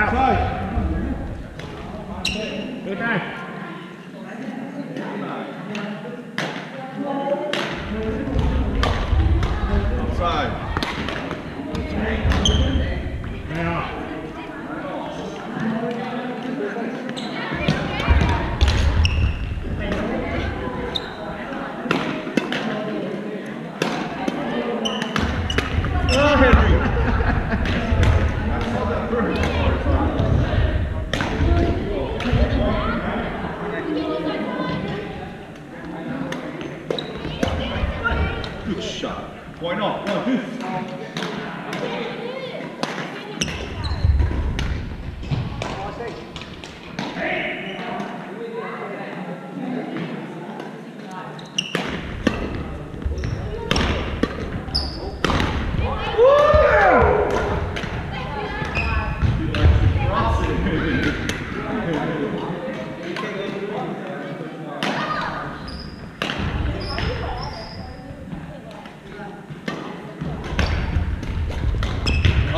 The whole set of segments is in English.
nào chơi đưa tay shot. Point off. One, two.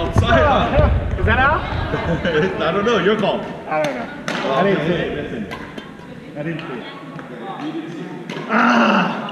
Outside. huh? Is that out? I don't know. Your call. I don't know. I didn't see it. Listen. I didn't see it. Ah!